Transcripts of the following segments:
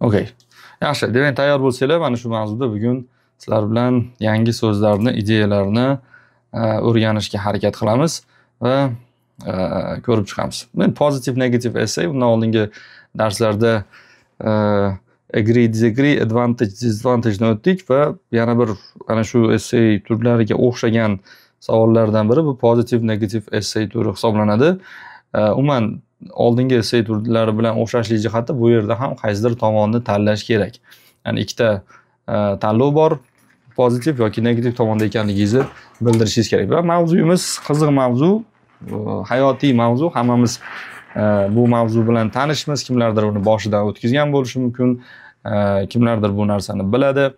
okey. Yaxshi demak tayyor bo'lsanglar mana shu mavzuda bugun sizlar bilan yangi so'zlarni ideyalarni e, o'rganishga harakat qilamiz va e, ko'rib chiqamiz. Men pozitiv negativ essay undan oldingi darslarda e, agree disagree advantage disadvantage o'tdik va yana bir ana shu essay turlariga o'xshagan savollardan biri bu pozitiv negativ essay turi hisoblanadi. Umuman oldingi essay turlari bilan o'xshashlik jihati bu yerda ham qaysidir tomonni tanlash kerak. Ya'ni ikkita e, tanlov bor pozitiv yoki negativ tomonda ekanligingizni bildirishingiz kerak. Va mavzuyimiz qiziq mavzu e, hayotiy mavzu. Hammamiz e, bu mavzu bilan tanishmiz. Kimlardir uni boshidan o'tkazgan bo'lishi mumkin kimlardir bu narsani biladi.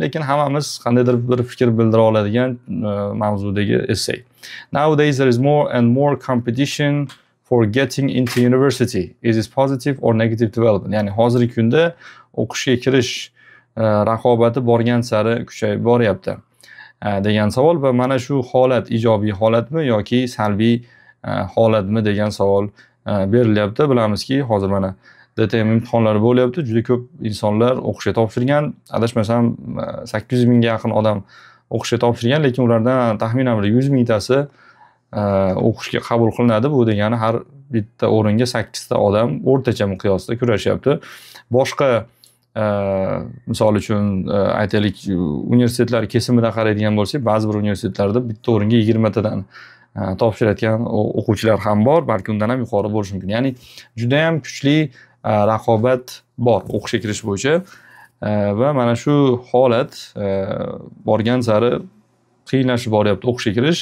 Lekin hammamiz qandaydir bir fikr bildira oladigan mavzudagi essay. Nowadays there is more and more competition for getting into university. Is this positive or negative development? Ya'ni hozirgi kunda o'qishga kirish e, raqobati borgan sari kuchayib boryapti. E, degan savol va mana shu holat ijobiy holatmi yoki salbiy e, holatmi degan savol berilyapti. Bilamizki hozir mana dtm imtihonlari bo'lyapti. Juda ko'p insonlar o'qishga topshirgan. Adashmasam sakkiz yuz mingga yaqin odam o'qishga topshirgan lekin ulardan taxminan bir yuz mingtasi o'qishga qabul qilinadi. Bu degani har bitta o'ringa sakkizta odam o'rtacha miqyosda kurashyapti. Boshqa e, misol uchun e, aytaylik universitetlar kesimida qaraydigan bo'lsak ba'zi bir universitetlarda bitta o'ringa yigirmatadan e, topshirayotgan o'quvchilar ham bor balki undan ham yuqori bo'lishi mumkin. Ya'ni judayam kuchli raqobat bor o'qishga kirish bo'yicha. Va mana shu holat borgan sari qiyinlashib boryapti o'qishga kirish.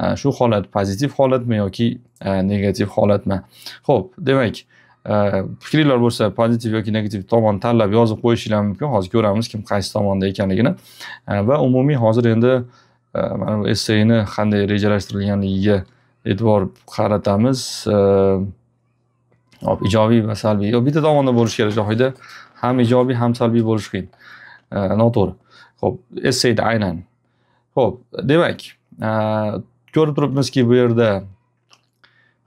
Э, shu holat pozitiv holatmi yoki э, negativ holatmi? Ho'p demak e, fikringlar bo'lsa pozitiv yoki negativ tomon tanlab yozib qo'yishinglar mumkin. Hozir ko'ramiz kim qaysi tomonda ekanligini. E, va umumiy hozir endi e, mana bu esseyni qanday rejalashtirilganligiga e'tibor qaratamiz. Hop ijobiy va salbiy. Yo bitta tomonda bo'lishi kerak johida ham ijobiy ham salbiy bo'lishi qiyin. Noto'g'ri. Ho'p esseyda aynan. Ho'p demak ko'rib turibmizki bu yerda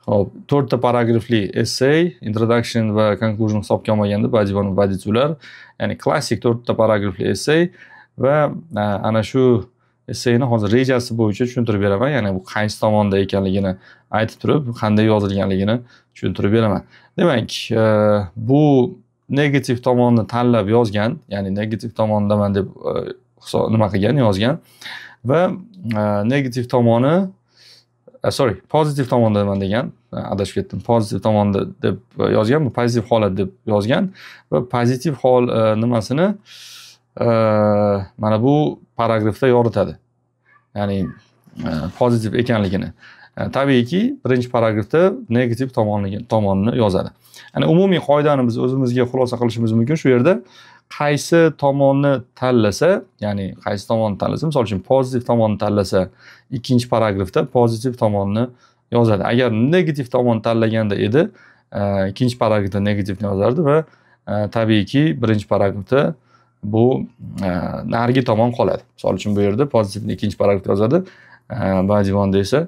hop to'rtta paragrafli essay introduction va conclusion hisobga olmaganda badiiy va badiiy ya'ni klassik to'rtta paragrafli essay va e, ana shu essayni hozir rejasi bo'yicha tushuntirib beraman ya'ni bu qaysi tomonda ekanligini aytib turib qanday yozilganligini tushuntirib beraman. Demak e, bu negativ tomonni tanlab yozgan ya'ni negativ tomondaman deb e, nima qilgan yozgan va e, negativ tomoni e, sorry pozitiv tomondaman degan e, adashib ketdim. Pozitiv tomonda deb yozgan bu pozitiv holat deb yozgan va pozitiv hol nimasini mana bu paragrafda yoritadi. Ya'ni pozitiv ekanligini. Tabiiyki birinchi paragrafda negativ tomonni yozadi. Ya'ni umumiy qoidani biz o'zimizga xulosa qilishimiz mumkin shu yerda. Qaysi tomonni tanlasa ya'ni qaysi tomonni tanlasa misol uchun pozitiv tomonni tanlasa ikkinchi paragrafda pozitiv tomonni yozadi. Agar negativ tomonni tanlaganda edi e, ikkinchi paragrafda negativni yozardi va e, tabiiyki birinchi paragrafda bu e, narigi tomon qoladi. Misol uchun bu yerda pozitivni ikkinchi paragrafda yozadi e, badiiyvonda esa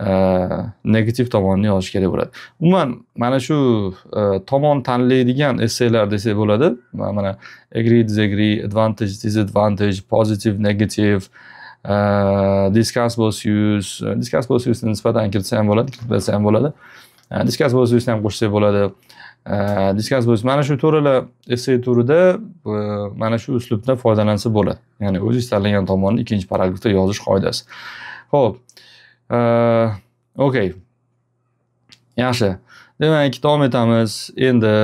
Э, negativ tomonni yozish kerak bo'ladi. Umuman mana shu e, tomon tanlaydigan esselar desak bo'ladi. Mana agree disagree advantage disadvantage positive negative e, discuss both views. E, discuss both nisbatan kiritsa ham bo'ladi kiritmasa ham bo'ladi. Discuss both ham qo'shsak bo'ladi. Discuss both mana shu to'rtala esse turida mana shu uslubda foydalansa bo'ladi. Ya'ni o'zingiz tanlagan tomonni ikkinchi paragrafda yozish qoidasi. Ho'p okey yaxshi demak davom etamiz endi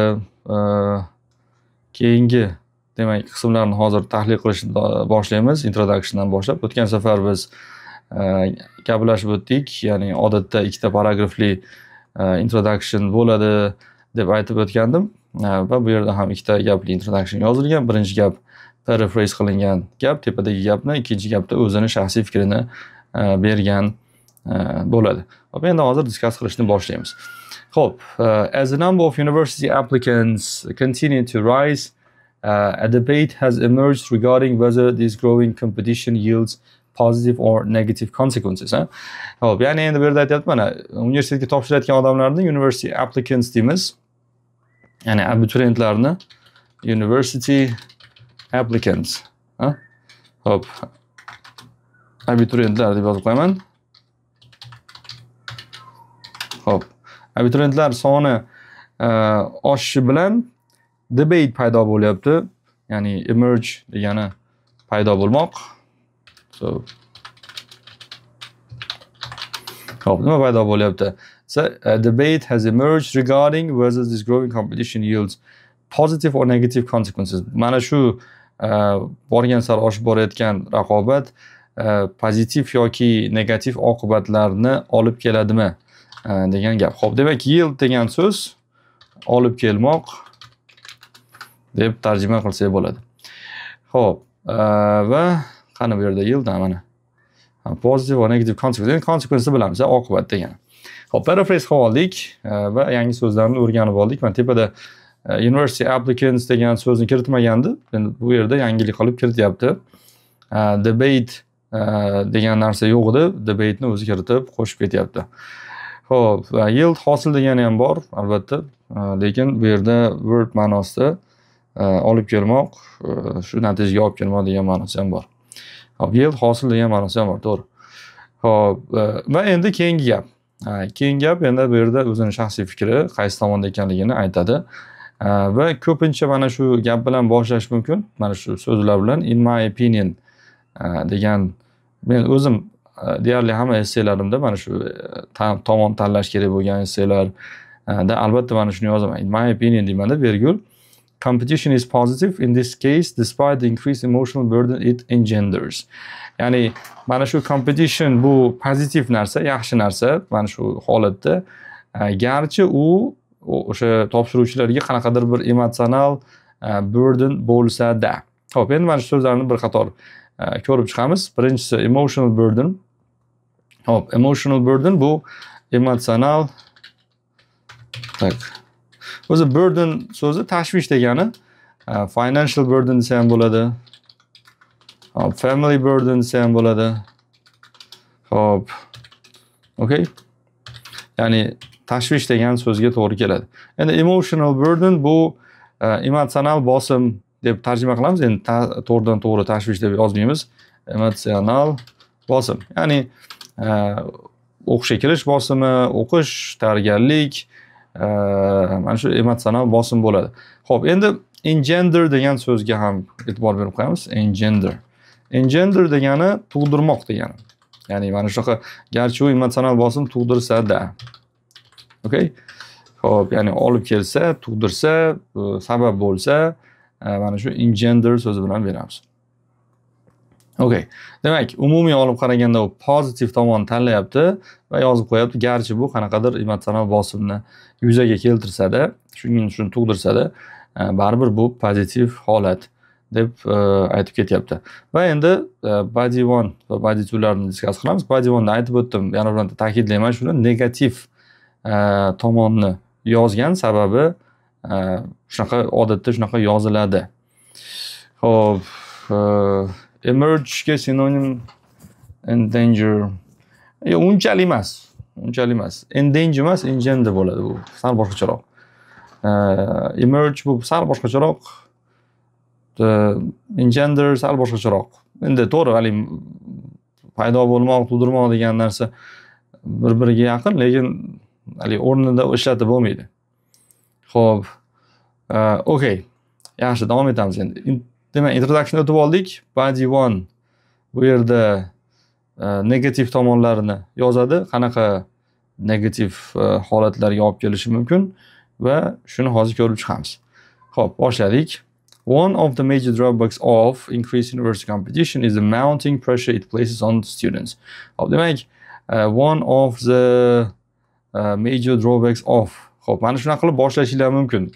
keyingi. Demak qismlarni hozir tahlil qilishni boshlaymiz introductiondan boshlab. O'tgan safar biz gaplashib o'tdik. Ya'ni odatda ikkita paragrafli introduction bo'ladi deb aytib o'tgandim. Va bu yerda ham ikkita gapli introduction yozilgan. Birinchi gap paraphrase qilingan gap tepadagi gapni ikkinchi gapda o'zini shaxsiy fikrini bergan bo'ladi hop endi hozir discuss qilishni boshlaymiz ho'p as the number of university applicants continue to rise a debate has emerged regarding whether this growing competition yields positive or negative consequences ho'p ya'ni endi bu yerda aytyapti mana universitetga topshirayotgan odamlarni university applicants deymiz ya'ni abituriyentlarni university applicants? Hop. abituriyentlar deb yozib qo'yaman abituriyentlar soni e, oshishi bilan debate paydo bo'lyapti. Ya'ni emerge degani paydo bo'lmoq. So hop nima paydo bo'lyapti? So a debate has emerged regarding whether this growing competition yields positive or negative consequences. Mana shu e, borgan sari oshib borayotgan raqobat e, pozitiv yoki negativ oqibatlarni olib keladimi? Э, degan gap. Ho'p demak yield degan so'z olib kelmoq deb tarjima qilsak bo'ladi. Ho'p e, va qani bu yerda yield mana. Positive va negative consequence. Consequence bilamiz oqibat degani. Ho'p paraphrase qilib oldik e, va yangi so'zlarni o'rganib oldik. Mana tepada e, university applicants degan so'zni kiritmagandi. Endi bu yerda yangilik qilib kirityapti. Debate degan narsa yo'q edi. Debate'ni o'zi kiritib qo'shib ketyapti. Ho'p yield hosil degani ham bor albatta. Lekin bu yerda word ma'nosida olib kelmoq shu natijaga olib kelmoq degan ma'nosi ham bor. Hop yield hosil degan ma'nosi ham bor to'g'ri. Hop va endi keyingi gap. Keyingi gap endi bu yerda o'zini shaxsiy fikri qaysi tomonda ekanligini aytadi. Va ko'pincha mana shu gap bilan boshlash mumkin. Mana shu so'zlar bilan in my opinion degan men o'zim deyarli hamma esselarimda mana shu e, tomon tanlash kerak bo'lgan esselarda albatta mana shuni yozaman. In my opinion deymanda vergul competition is positive. In this case despite the increased emotional burden it engenders. Ya'ni mana shu competition bu pozitiv narsa, yaxshi narsa mana shu holatda. Garchi u o'sha topshiruvchilarga qanaqadir bir emotsional e, burden bo'lsa-da. Xo'p, endi mana shu so'zlarni bir qator ko'rib chiqamiz. Birinchisi emotional burden. hop emotional burden bu emotsional tak. O'zi burden so'zi tashvish degani e, financial burden desa ham bo'ladi. Hop family burden desa ham bo'ladi. Ho'p. Okay? Ya'ni tashvish degan so'zga to'g'ri keladi. Endi emotional burden bu e, emotsional bosim. Deb tarjima qilamiz. Endi to'g'ridan to'g'ri tashvish deb yozmaymiz. Emotsional bosim. Ya'ni e, o'qishga kirish bosimi o'qish tayyorgarlik e, mana shu emotsional bosim bo'ladi. Ho'p endi engender degan so'zga ham e'tibor berib qo'yamiz. Engender. Engender degani tug'dirmoq degani. Ya'ni mana shunaqa garchi u emotsional bosim tug'dirsa-da. Okey ho'p ya'ni olib kelsa tug'dirsa e, sabab bo'lsa mana shu engender so'zi bilan beramiz. Okay demak umumiy olib qaraganda u pozitiv tomonni tanlayapti va yozib qo'yapti. Garchi bu qanaqadir emotsional bosimni yuzaga keltirsada shuning uchun tug'dirsada e, baribir bu pozitiv holat deb e, aytib ketyapti. Va endi e, body one va body twolarni diskas qilamiz. Body oneda aytib o'tdim. Yana bir marta ta'kidlayman shuni negativ tomonni yozgan sababi shunaqa odatda shunaqa yoziladi ho'p emergega sinonim endanger. Yo unchalik emas unchalik emas endanger emas engender bo'ladi bu sal boshqacharoq emerge bu sal boshqacharoq engender sal boshqacharoq endi to'g'ri haligi paydo bo'lmoq tug'dirmoq degan narsa bir biriga yaqin lekin haligi o'rnida ishlatib bo'lmaydi ho'p Uh, okey yaxshi davom etamiz endi demak introduction o'tib oldik body one bu yerda uh, negativ tomonlarini yozadi qanaqa negativ uh, holatlarga olib kelishi mumkin va shuni hozir ko'rib chiqamiz ho'p boshladik One of the major drawbacks of increased university competition is the mounting pressure it places on students. Hop, demak, uh, one of the uh, major drawbacks of. Hop, mana shunaqa qilib boshlashinglar mumkin.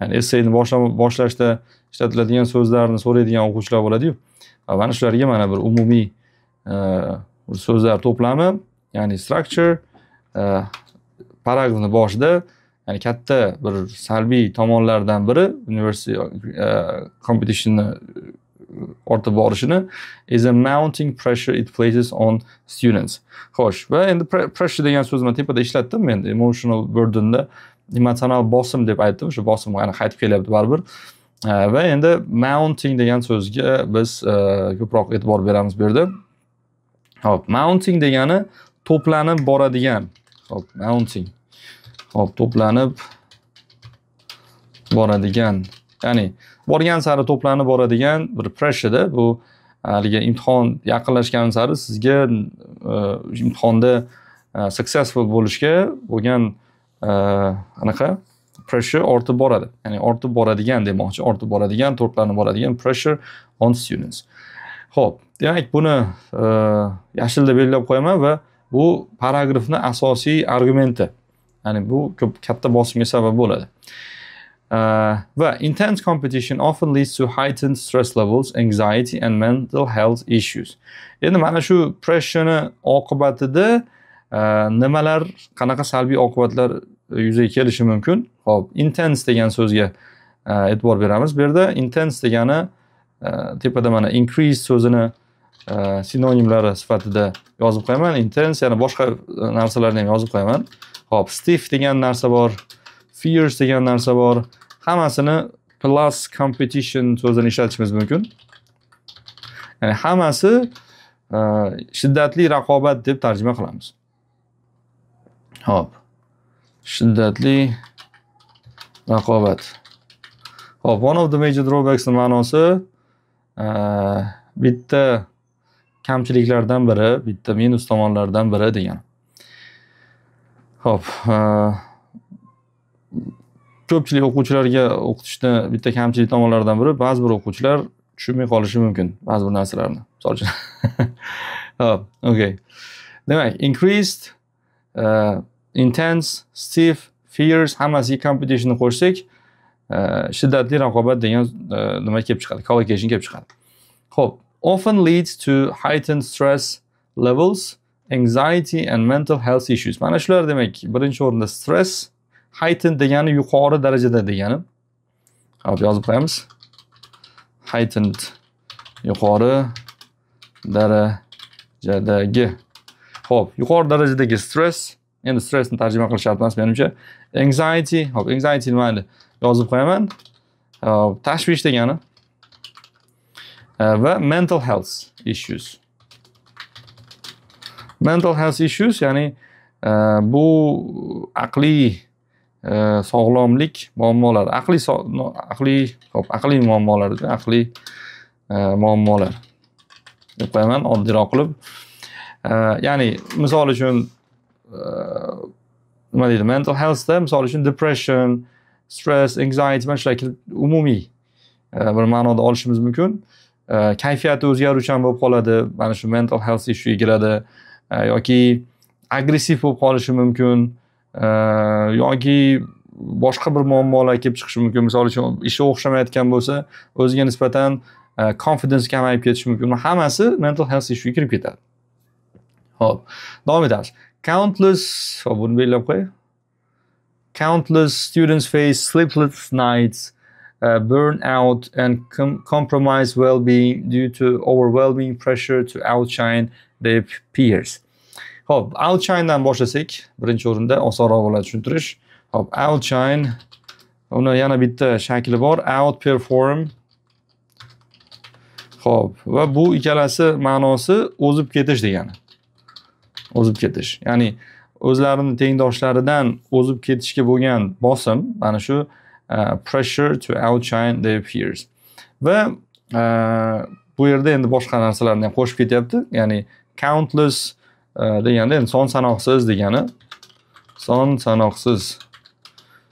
Ya'ni esseyni boshlashda ishlatiladigan so'zlarni so'raydigan o'quvchilar bo'ladiyu. Mana shularga mana bir umumiy e, so'zlar to'plami ya'ni structure e, paragrafni boshida ya'ni katta bir salbiy tomonlardan biri university e, competitionni e, ortib borishini is a mounting pressure it places on students. Xo'sh va endi pressure degan so'zni man tepada ishlatdim endi emotional burdenda emotsional bosim deb aytdim. O'sha bosim yana qaytib kelyapti baribir. Va endi mounting degan so'zga biz e, ko'proq e'tibor beramiz bu yerda. Hop mounting degani to'planib boradigan. Hop mounting. Hop to'planib boradigan. Ya'ni borgan sari to'planib boradigan bir pressurda bu e, haligi imtihon yaqinlashgan sari sizga e, imtihonda successful bo'lishga bo'lgan Э, anaqa? Pressure ortib boradi. Ya'ni ortib boradigan demoqchi ortib boradigan to'planib boradigan pressure on students. Ho'p demak buni e, yashilda belgilab qo'yaman va bu paragrafni asosiy argumenti. Ya'ni bu ko'p katta bosimga sabab bo'ladi. Uh, va intense competition often leads to heightened stress levels, anxiety and mental health issues. Endi mana shu pressureni oqibatida uh, nimalar, qanaqa salbiy oqibatlar e, yuzaga kelishi mumkin? Ho'p intense degan so'zga e, e'tibor beramiz. Bu yerda intense degani e, tepada mana increase so'zini sinonimlari sifatida yozib qo'yaman. Intense yana boshqa narsalarni ham yozib qo'yaman. Ho'p stiff degan narsa bor fierce degan narsa bor. Hammasini plus competition so'zini ishlatishimiz mumkin. Ya'ni hammasi shiddatli raqobat deb tarjima qilamiz. Ho'p. Shiddatli raqobat. Hop one of the major drawbacks ma'nosi uh, bitta kamchiliklardan biri bitta minus tomonlardan biri degan. ho'p uh, ko'pchilik o'quvchilarga o'qitishda bitta kamchilik tomonlaridan biri ba'zi bir o'quvchilar tushunmay qolishi mumkin ba'zi bir narsalarni. Misol uchun. Hop okay. Demak increased uh, intense stiff fierce hammasiga competitionni qo'shsak e, shiddatli raqobat degan e, nima kelib chiqadi? Collocation kelib chiqadi. Ho'p often leads to heightened stress levels anxiety and mental health issues. Mana shular demak birinchi o'rinda stress heightened degani yuqori darajada degani. Hop yozib qo'yamiz. Heightened yuqori darajadagi. Ho'p yuqori darajadagi stress endi stressni tarjima qilish shart emas menimcha. Anxiety hop anxiety nimani yozib qo'yaman. Tashvish degani. E, va mental health issues. Mental health issues ya'ni e, bu aqliy e, sog'lomlik muammolari aqliy aqliy hop aqliy muammolar aqliy muammolar deb qo'yaman oddiyroq qilib. Ya'ni misol uchun nima deydi mental healthda misol uchun depression stress anxiety mana shular umumiy bir ma'noda olishimiz mumkin kayfiyati o'zgaruvchan bo'lib qoladi mana shu mental health issuega kiradi yoki agressiv bo'lib qolishi mumkin yoki boshqa bir muammolar kelib chiqishi mumkin misol uchun ishi o'xshamayotgan bo'lsa o'ziga nisbatan confidence kamayib ketishi mumkin hammasi mental health issuega kirib ketadi ho'p davom etamiz countless oh, countless students face sleepless nights uh, burnout and com compromised well-being due to overwhelming pressure to outshine their peers. Ho'p outshinedan boshlasak birinchi o'rinda osonroq bo'ladi tushuntirish. Hop outshine. Uni yana bitta shakli bor outperform. Ho'p va bu ikkalasi ma'nosi o'zib ketish degani. O'zib ketish. Ya'ni o'zlarini tengdoshlaridan o'zib ketishga bo'lgan bosim mana shu uh, pressure to outshine their peers. Va uh, bu yerda endi boshqa narsalarni ham qo'shib ketyapti. Ya'ni countless uh, deganda endi son sanoqsiz degani. Son sanoqsiz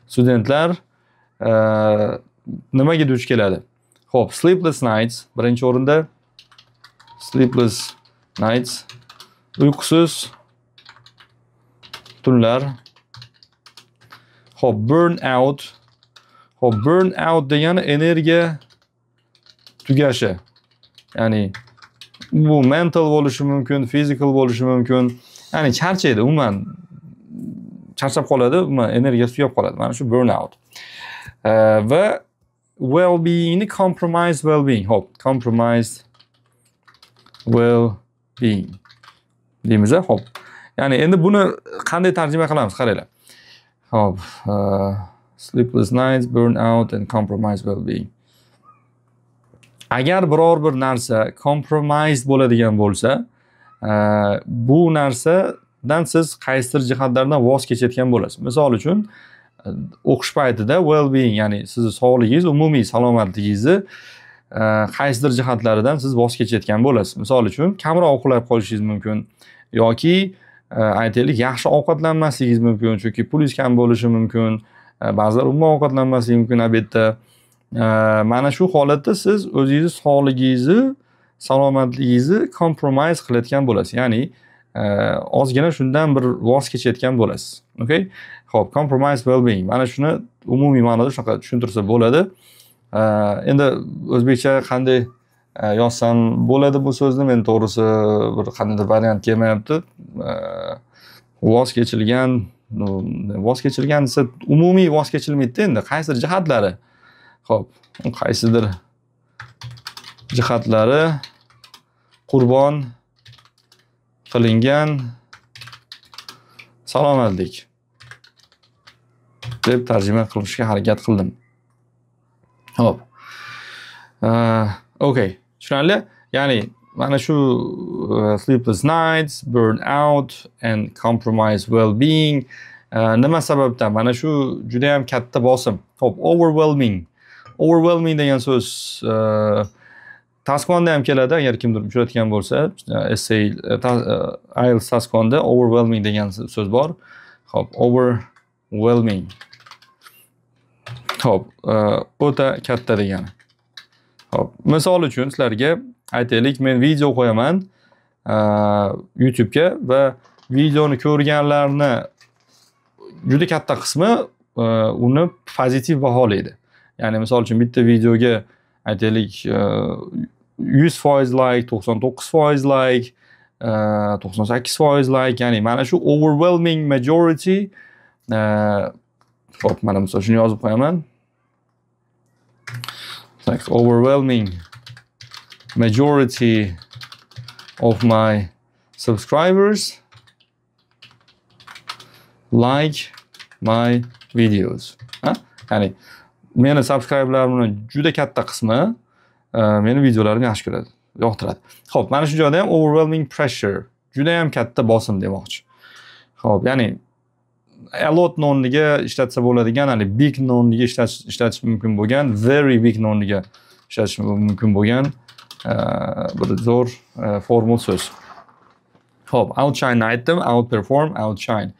studentlar uh, nimaga duch keladi? Ho'p sleepless nights birinchi o'rinda. Sleepless nights uyqusiz tunlar. Hop burn out. Hop burn out degani energiya tugashi. Ya'ni bu mental bo'lishi mumkin physical bo'lishi mumkin. Ya'ni charchaydi umuman charchab qoladi umuman energiyasi tugab qoladi. Mana shu burn out. Va well beingni compromise well being hop compromise well-being. Being deymiz hop. Ya'ni endi buni qanday tarjima qilamiz qaranglar. Hop uh, sleepless nights burn out and compromise well being agar biror bir narsa compromise bo'ladigan bo'lsa uh, bu narsadan siz qaysidir jihatlardan voz kechayotgan bo'lasiz. Misol uchun uh, o'qish paytida well being ya'ni sizni sog'ligingiz umumiy salomatligingizni qaysidir jihatlaridan siz voz kechayotgan bo'lasiz. Misol uchun kamroq uxlab qolishingiz mumkin. Yoki e, aytaylik yaxshi ovqatlanmasligingiz mumkin chunki pulingiz kam bo'lishi mumkin e, ba'zilar umuman ovqatlanmasligi mumkin obedda. E, mana shu holatda siz o'zingizni sog'ligingizni salomatligingizni kompromise qilayotgan bo'lasiz. Ya'ni ozgina shundan bir voz kechayotgan bo'lasiz. Okay? Ho'p compromise well being mana shuni umumiy ma'noda shunaqa tushuntirsa bo'ladi. Endi o'zbekcha qanday Э, yozsam bo'ladi bu so'zni. Men to'g'risi bir qandaydir variant kelmayapti. Э, voz kechilgan voz kechilgan desa umumiy voz kechilmaydida endi qaysidir jihatlari. Ho'p qaysidir jihatlari qurbon qilingan salomatlik deb tarjima qilishga harakat qildim. Ho'p э, okey tushunarli. Ya'ni mana shu e, sleepless nights burn out and compromise well being e, nima sababdan? Mana shu juda yam katta bosim. Ho'p overwhelming. Overwhelming degan so'z e, uh, taskonda ham keladi agar kimdir uchratgan bo'lsa. Essay ielts taskonda overwhelming degan so'z bor. Ho'p overwhelming. Ho'p o'ta katta degani. Ho'p. Misol uchun sizlarga aytaylik men video qo'yaman e, youtubega va videoni ko'rganlarni juda katta qismi e, uni pozitiv baholaydi. Ya'ni misol uchun bitta videoga aytaylik e, yuz foiz like to'qson to'qqiz foiz like to'qson sakkiz foiz like ya'ni mana shu overwhelming majority ho'p mana misol shuni yozib qo'yaman. Like overwhelming majority of my subscribers like my videos. Ha? ya'ni meni subscriberlarimni juda katta qismi e, meni videolarimni yaxshi ko'radi yoqtiradi. Ho'p mana shu joyda ham overwhelming pressure juda yam katta bosim demoqchi. Ho'p ya'ni a lot noniga ishlatsa bo'ladigan hali big noniga ishlatish mumkin bo'lgan very big noniga ishlatish mumkin bo'lgan bir zo'r formul so'z. Ho'p outshine aytdim outperform outshine.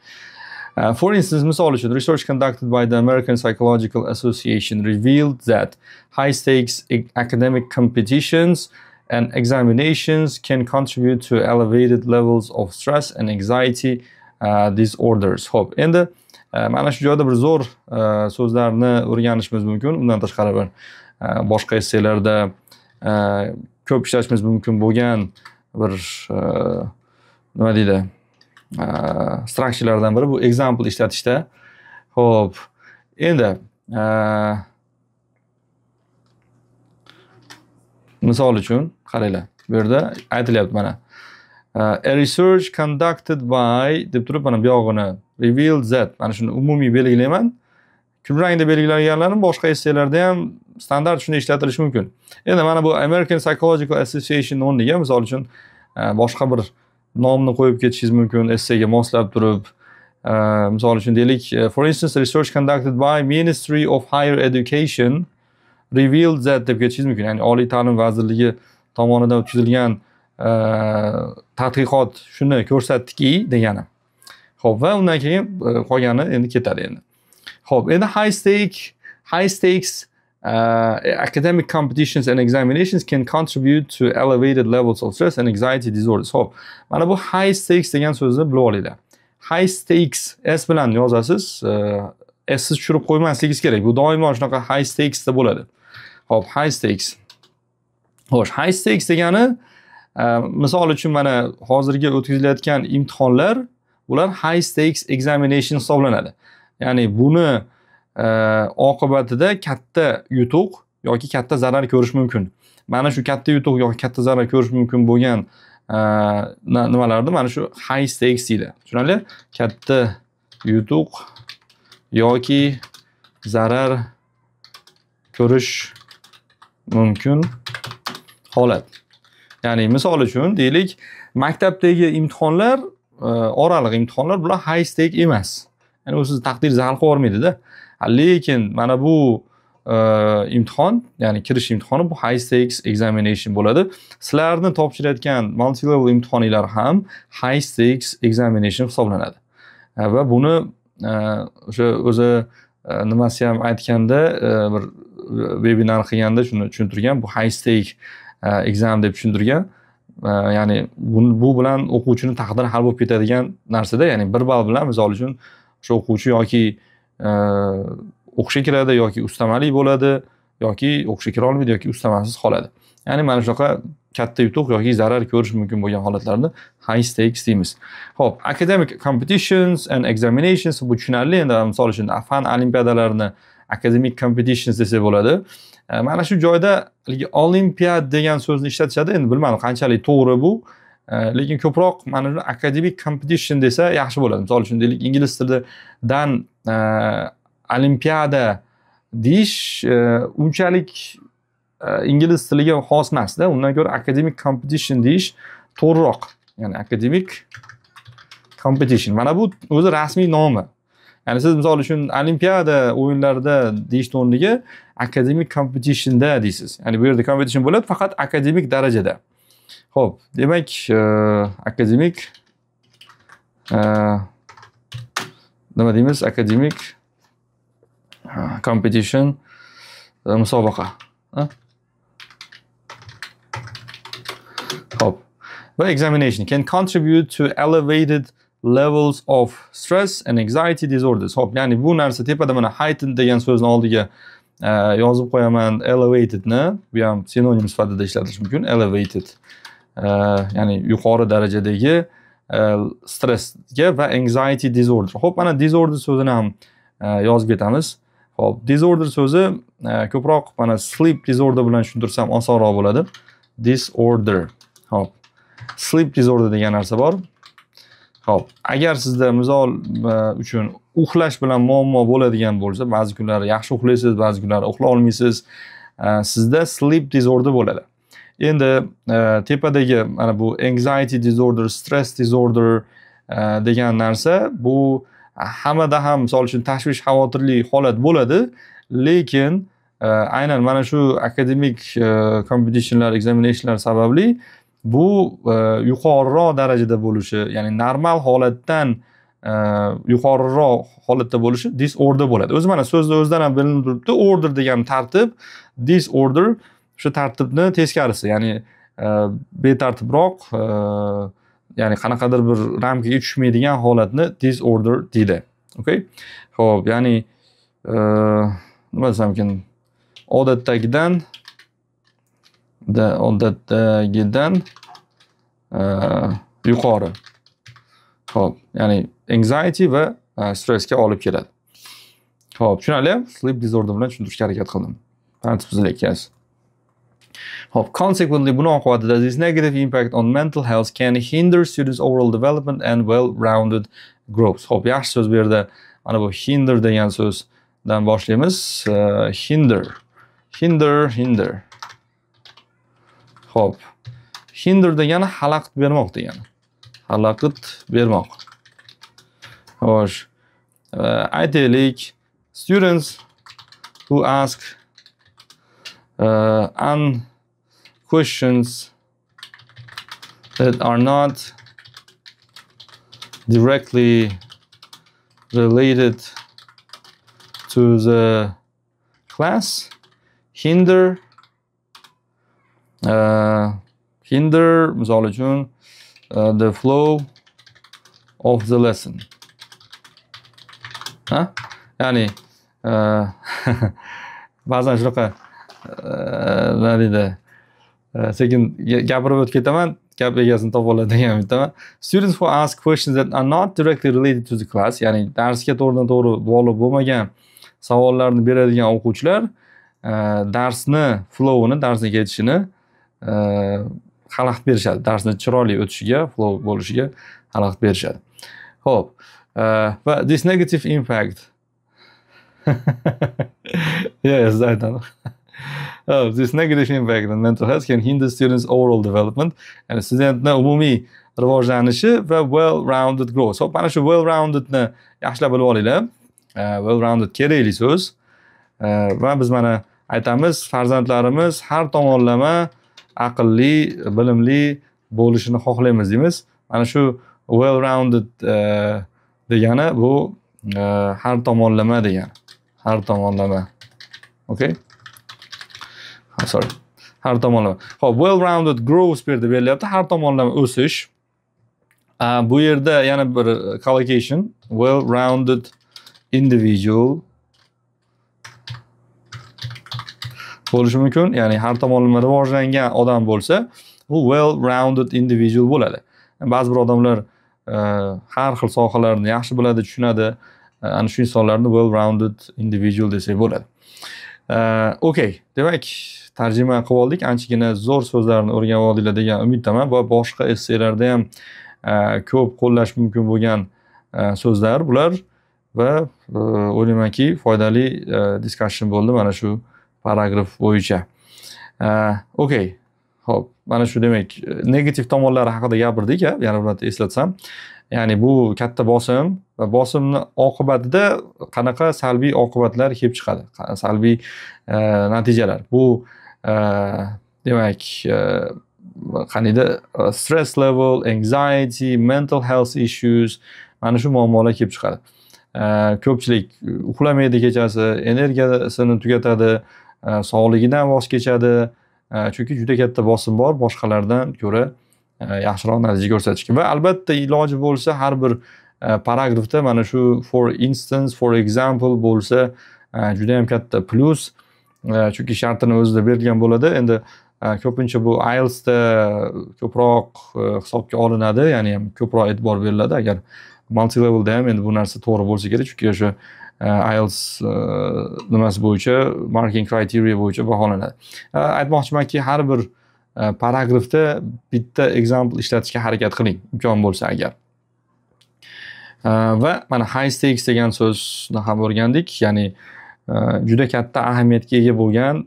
Uh, for instance, misol research conducted by the American Psychological Association revealed that high-stakes academic competitions and examinations can contribute to elevated levels of stress and anxiety uh, Uh, disorders. ho'p endi uh, mana shu joyda bir zo'r uh, so'zlarni o'rganishimiz mumkin. Undan tashqari bir boshqa esselarda ko'p ishlatishimiz mumkin bo'lgan bir nima deydi structurelardan biri bu example ishlatishda ho'p endi misol uchun qaranglar bu yerda aytilyapti mana Uh, a research conducted by deb turib mana bu yog'ini revealed that mana shuni umumiy belgilayman. Kulrangda belgilaganlarim boshqa esselarda ham standart shunday ishlatilishi mumkin. Endi mana bu american psychological association o'rniga misol uchun uh, boshqa bir nomni qo'yib ketishingiz mumkin essega moslab turib uh, misol uchun deylik for instance research conducted by ministry of higher education revealed that deb ketishingiz mumkin. Ya'ni oliy ta'lim vazirligi tomonidan o'tkazilgan Э, tadqiqot shuni ko'rsatdiki degani ho'p va undan keyin e, qolgani endi ketadi endi ho'p endi high stake high stakes Uh, academic competitions and examinations can contribute to elevated levels of stress and anxiety disorders. Ho'p, mana bu high stakes degan so'zni bilib olinglar. High stakes s bilan yozasiz, e, uh, s siz tushirib qo'ymasligingiz kerak. Bu doimo shunaqa high stakes da bo'ladi. Ho'p, high stakes. Xo'sh, high stakes degani uh, Э, misol uchun mana hozirgi o'tkazilayotgan imtihonlar bular high stakes examination hisoblanadi. Ya'ni buni e, oqibatida katta yutuq yoki katta zarar ko'rish mumkin mana shu katta yutuq yoki katta zarar ko'rish mumkin bo'lgan e, nimalarni mana shu high stakes deydi tushunarli katta yutuq yoki zarar ko'rish mumkin holat. Ya'ni misol uchun deylik, maktabdagi imtihonlar, e, oraliq imtihonlar bular high stake emas. Ya'ni u sizni taqdiringizni hal qilib yubormaydida. Lekin mana bu e, imtihon, ya'ni kirish imtihoni bu high stakes examination bo'ladi. Sizlarni topshirayotgan multi level imtihoninglar ham high stakes examination hisoblanadi. Va buni e, o'sha o'zi nimasi ham aytganda bir vebinar qilganda shuni tushuntirgan. Bu high stake E, exam deb tushuntirgan. E, ya'ni bu bilan o'quvchini taqdiri hal bo'lib ketadigan narsada ya'ni bir ball bilan misol uchun o'sha o'quvchi yoki e, o'qishga kiradi yoki ustamalik bo'ladi yoki o'qishga kira olmaydi yoki ustamasiz qoladi. Ya'ni mana shunaqa katta yutuq yoki zarar ko'rish mumkin bo'lgan holatlarni high stakes deymiz. Ho'p academic competitions and examinations bu tushunarli. Endi misol uchun fan olimpiadalarini academic competitions desa bo'ladi. Mana shu joyda haligi olimpiad degan so'zni ishlatishadi endi bilmadim qanchalik to'g'ri bu. Lekin ko'proq mana shu akademik competition desa yaxshi bo'ladi. Misol uchun deylik ingliz tilidan e, olimpiada deyish e, unchalik e, ingliz tiliga xos emasda. Undan ko'ra akademik competition deyish to'g'riroq. Ya'ni akademik competition. Mana bu o'zi rasmiy nomi. Ya'ni siz misol uchun olimpiada o'yinlarida deyishni o'rniga akademik competitionda deysiz. Ya'ni bu yerda competition bo'ladi faqat akademik darajada. Ho'p demak e, akademik e, nima deymiz? Akademik competition e, musobaqa ho'p va examination. Can contribute to elevated levels of stress and anxiety disorders. Hop, ya'ni bu narsa tepada mana heightened degan so'zni oldiga e, yozib qo'yaman elevatedni, bu ham sinonim sifatida ishlatilishi mumkin. Elevated. E, ya'ni yuqori darajadagi e, stressga va anxiety disorder. Hop, mana disorder so'zini ham yozib ketamiz. Hop, disorder so'zi ko'proq mana sleep disorder bilan tushuntirsam osonroq bo'ladi. Disorder. Hop. Sleep disorder degan narsa bor. Xo'p, agar sizda misol e, uchun uxlash bilan muammo bo'ladigan bo'lsa, ba'zi kunlari yaxshi uxlaysiz, ba'zi kunlari uxlay olmaysiz, e, sizda sleep disorder bo'ladi. Endi e, tepadagi mana bu anxiety disorder, stress disorder degan narsa bu hammada ham misol uchun tashvish xavotirli holat bo'ladi, lekin aynan mana shu akademik competitionlar, examinationlar sababli bu e, yuqoriroq darajada bo'lishi ya'ni normal holatdan e, yuqoriroq holatda bo'lishi disorder bo'ladi. O'zi mana so'zni o'zidan ham bilinib turibdi order degan tartib disorder o'sha tartibni teskarisi ya'ni e, betartibroq e, ya'ni qanaqadir bir ramkaga tushmaydigan holatni disorder deydi. Okay ho'p ya'ni e, nima desam ekan odatdagidan odatdagidan e, yuqori ho'p ya'ni anxiety va e, stressga olib keladi ho'p tushunarli? sleep disorder bilan tushuntirishga harakat qildim tartibsizlik yes Hope. Consequently, buni oqibatida this negative impact on mental health can hinder students' overall development and well-rounded growth. Ho'p, yaxshi so'z bu yerda mana bu hinder degan so'zdan boshlaymiz. Uh, hinder, hinder, hinder. Xo'p. Hinder degani xalaqit bermoq degani. Xalaqit bermoq. Xo'sh. Aytaylik, students who ask uh, un questions that are not directly related to the class hinder Uh, hinder misol uchun uh, the flow of the lesson. Ha? Ya'ni uh, ba'zan shunaqa uh, nima deydi uh, sekin gapirib o'tib ketaman gap egasini topib oladigan degan students who ask questions that are not directly related to the class ya'ni darsga to'g'ridan to'g'ri bog'liq bo'lmagan savollarni beradigan o'quvchilar darsni flowini darsni ketishini xalaqit berishadi darsni chiroyli o'tishiga flow bo'lishiga xalaqit berishadi ho'p va this negative impact yes aytaman Oh, this negative impact on mental health can hinder students' overall development. and studentni umumiy rivojlanishi va well-rounded growth. So, mana shu well-roundedni yaxshilab bilib olinglar. Well-rounded kerakli so'z. Va biz mana aytamiz, farzandlarimiz har tomonlama aqlli, bilimli bo'lishini xohlaymiz deymiz. Mana shu well-rounded uh, degani bu har tomonlama degani. Har tomonlama. Okay? I'm sorry. Har tomonlama. Xo'p, well-rounded growth bu yerda berilyapti. Har tomonlama o'sish. Bu yerda yana bir collocation. Well-rounded individual bo'lishi mumkin. Ya'ni har tomonlama rivojlangan odam bo'lsa, u well-rounded individual bo'ladi. Ba'zi bir odamlar e, har xil sohalarni yaxshi biladi, tushunadi. E, ana shu insonlarni well-rounded individual desak bo'ladi. E, okey demak tarjima qilib oldik. Anchagina zo'r so'zlarni o'rganib oldinglar degan umiddaman va boshqa esselarda ham ko'p qo'llash mumkin bo'lgan so'zlar bular va o'ylaymanki foydali discussion bo'ldi mana shu paragraf bo'yicha. okey Xo'p, mana shu demak negativ tomonlari haqida gapirdik, yana bir marta eslatsam. Ya'ni bu katta bosim va bosimni oqibatida qanaqa salbiy oqibatlar kelib chiqadi, salbiy e, natijalar. Bu e, demak e, qaniydi stress level, anxiety, mental health issues mana shu muammolar kelib chiqadi. Ko'pchilik uxlamaydi kechasi, energiyasini tugatadi, Э, sog'ligidan voz kechadi. Э, chunki juda katta bosim bor boshqalardan ko'ra э, yaxshiroq natija ko'rsatishga va albatta iloji bo'lsa har bir e, paragrafda mana shu for instance, for example bo'lsa e, juda ham katta plus e, chunki shartini o'zida berilgan bo'ladi. Endi ko'pincha bu IELTSda ko'proq hisobga olinadi, ya'ni ham ko'proq e'tibor beriladi. Agar multi levelda ham endi bu narsa to'g'ri bo'lsa kerak, chunki o'sha Э, IELTS э, nimasi bo'yicha marking criteria bo'yicha baholanadi. Э, aytmoqchimanki, har bir paragrafda bitta example ishlatishga harakat qiling, imkon bo'lsa agar. Va mana high stakes degan so'zni ham o'rgandik, ya'ni juda katta ahamiyatga ega bo'lgan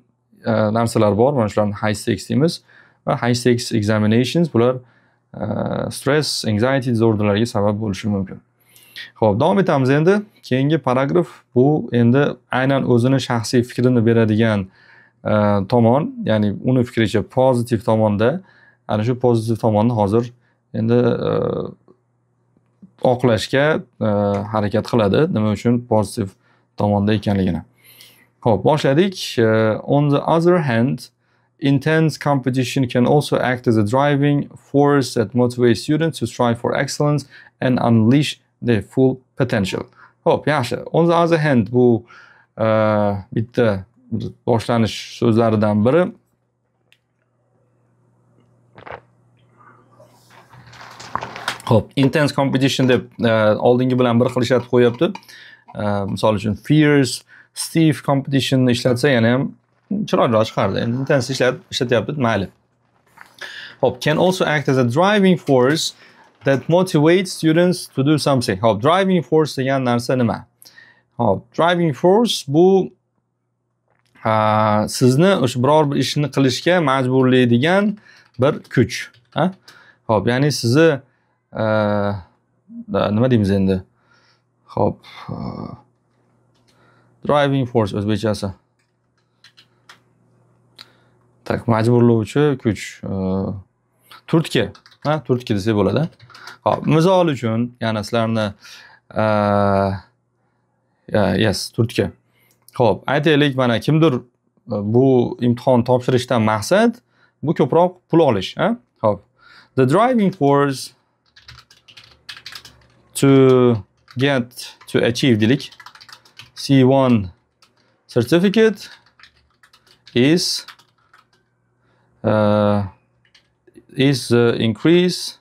narsalar bor. Mana shularni high stakes deymiz. Va high stakes examinations bular stress, anxiety disorderlarga sabab bo'lishi mumkin. Xo'p, davom etamiz endi. Keyingi paragraf bu endi aynan o'zini shaxsiy fikrini beradigan e, tomon, ya'ni uni fikricha pozitiv tomonda, ana shu pozitiv tomonni hozir endi e, oqlashga e, harakat qiladi. Nima uchun pozitiv tomonda ekanligini. Xo'p, boshladik. On the other hand, intense competition can also act as a driving force that motivates students to strive for excellence and unleash their full potential. Xo'p, yaxshi. On the other hand, bu bitta boshlanish so'zlaridan biri. Xo'p, intense competition deb oldingi bilan bir xil ishlatib qo'yapti. Misol uchun fierce, stiff competition ishlatsa yana ham chiroyliroq chiqardi. Endi intense ishlat ishlatyapti, mayli. Hop, can also act as a driving force that motivates students to do something. Hop, driving force degan narsa nima? Hop, driving force bu sizni o'sha biror bir ishni qilishga majburlaydigan bir kuch. Ha? Hop, ya'ni sizni nima deymiz endi? Hop, driving force o'zbekchasi. Tak, majburlovchi kuch. Turtki, ha, turtki desak bo'ladi. Hop, misol uchun, yana sizlarni yes, turtki. Xo'p, aytaylik, mana kimdir bu imtihon topshirishdan maqsad bu ko'proq pul olish, ha? Xo'p. The driving force to get to achieve deylik. C1 certificate is uh, is the increase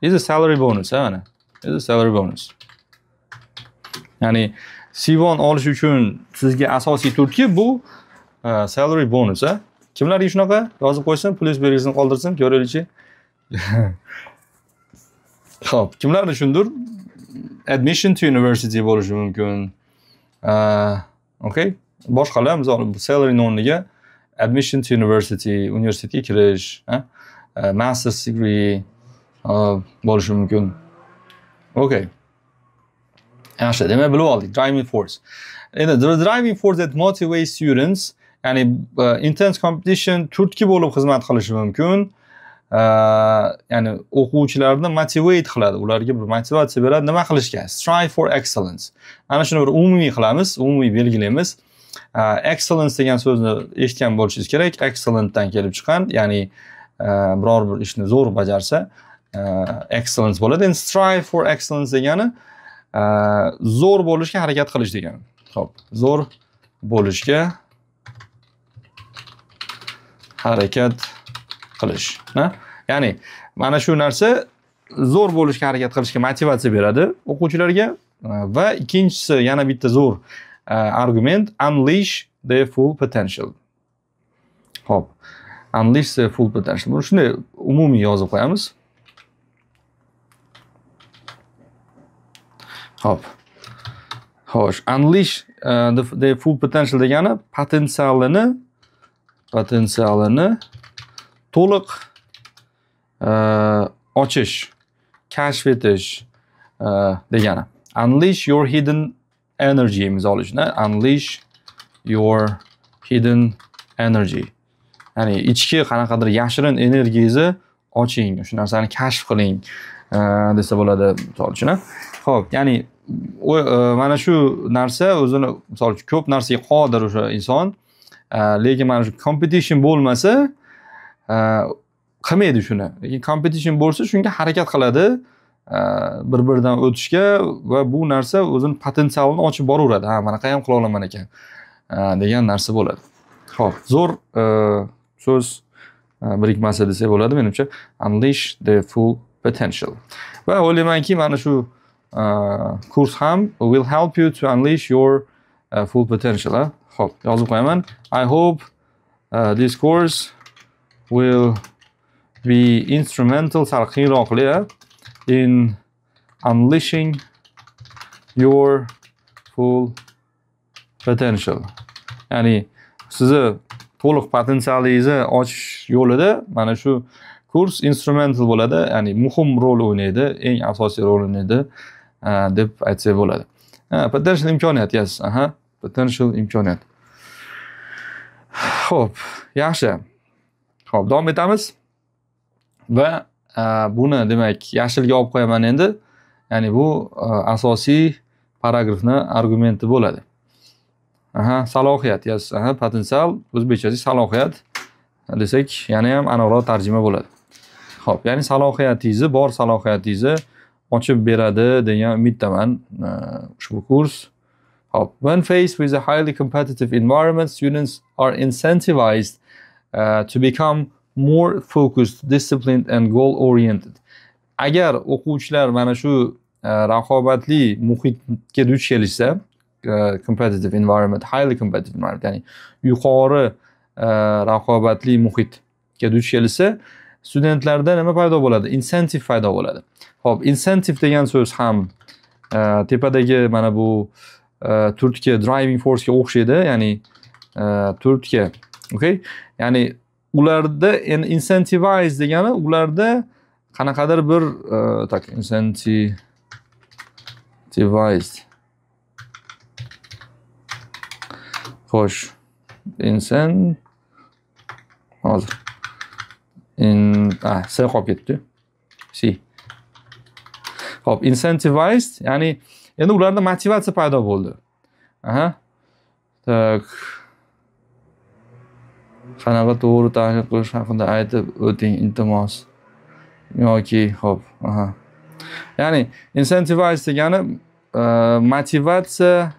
is a salary bonus ha mana is a salary bonus. Ya'ni C1 olish uchun sizga asosiy turtki bu e, salary bonus a kimlarga shunaqa? Yozib qo'ysin plyus belgisini qoldirsin ko'raylikchi. Ho'p kimlarni shundir? Admission to university bo'lishi mumkin. E, okay. Boshqalar misol salary o'rniga admission to university universitetga kirish ha? Uh, master's degree uh, bo'lishi mumkin okay yaxshi demak bilib oldik driving force. Endi the driving force that motivates students ya'ni uh, intense competition turtki bo'lib xizmat qilishi mumkin uh, ya'ni o'quvchilarni motivate qiladi ularga bir motivatsiya beradi nima qilishga strive for excellence. Ana shuni bir umumiy qilamiz umumiy belgilaymiz excellence degan so'zni eshitgan bo'lishingiz kerak excellentdan kelib chiqqan ya'ni Э, biror bir ishni zo'r bajarsa e, excellence bo'ladi. Endi strive for excellence degani e, zo'r bo'lishga harakat qilish degani. Ho'p zo'r bo'lishga harakat qilish ya'ni mana shu narsa zo'r bo'lishga harakat qilishga motivatsiya beradi o'quvchilarga. E, va ikkinchisi yana bitta zo'r argument unleash their full potential. Ho'p unleash their full potential. Buni shunday umumiy yozib qo'yamiz ho'p. Xo'sh unleash uh, the, the full potential degani potensialini potensialini to'liq uh, ochish kashf etish uh, degani. Unleash your hidden energy uchun unleash your hidden energy ya'ni ichki qanaqadir yashirin energiyangizni oching shu narsani kashf qiling e, desa bo'ladi. Misol uchun ho'p ya'ni e, mana shu narsa o'zini misol uchun ko'p narsaga qodir o'sha inson e, lekin mana shu competition bo'lmasa qilmaydi shuni. Lekin competition bo'lsa shunga harakat qiladi bir biridan o'tishga va bu narsa o'zini potensialini ochib boraveradi. Ha manaqa ham qila olaman ekan degan narsa bo'ladi. Ho'p zo'r so'z e, birikmasi desak bo'ladi menimcha unleash the full potential. Va o'ylaymanki mana shu e, kurs ham will help you to unleash your uh, full potential ho'p yozib qo'yaman. I hope uh, this course will be instrumental sal qiyinroqli in unleashing your full potential. Ya'ni sizni to'liq potensialingizni ochish yo'lida mana shu kurs instrumental bo'ladi ya'ni muhim rol o'ynaydi eng asosiy rol o'ynaydi deb aytsak bo'ladi. Potential imkoniyat yes aha potential imkoniyat. Ho'p yaxshi. Ho'p davom etamiz. Va buni demak yashilga olib qo'yaman endi. Ya'ni bu asosiy paragrafni argumenti bo'ladi. Aha salohiyat yes aha potensial o'zbekchasi salohiyat desak yana ham aniqroq tarjima bo'ladi. Ho'p ya'ni salohiyatingizni bor salohiyatingizni ochib beradi degan umiddaman e, ushbu kurs. Ho'p when faced with a highly competitive environment students are incentivized uh, to become more focused disciplined and goal oriented agar o'quvchilar mana shu e, raqobatli muhitga duch kelishsa Uh, competitive environment highly competitive environment. Ya'ni yuqori uh, raqobatli muhitga duch kelsa studentlarda nima paydo bo'ladi? Insentiv paydo bo'ladi. Ho'p insentiv degan so'z ham uh, tepadagi mana bu turtki driving forcega o'xshaydi. Ya'ni turtki okay? Ya'ni ularda endi incentivize degani ularda qanaqadir bir так incentivized xo'sh. Insen hozir. In ah s qolib ketdi. C. Ho'p incentivized ya'ni endi ularda motivatsiya paydo bo'ldi. Aha. Так qanaqa to'g'ri tahlil qilish haqida aytib o'ting iltimos. Yoki ho'p aha. Ya'ni incentivize degani e, motivatsiya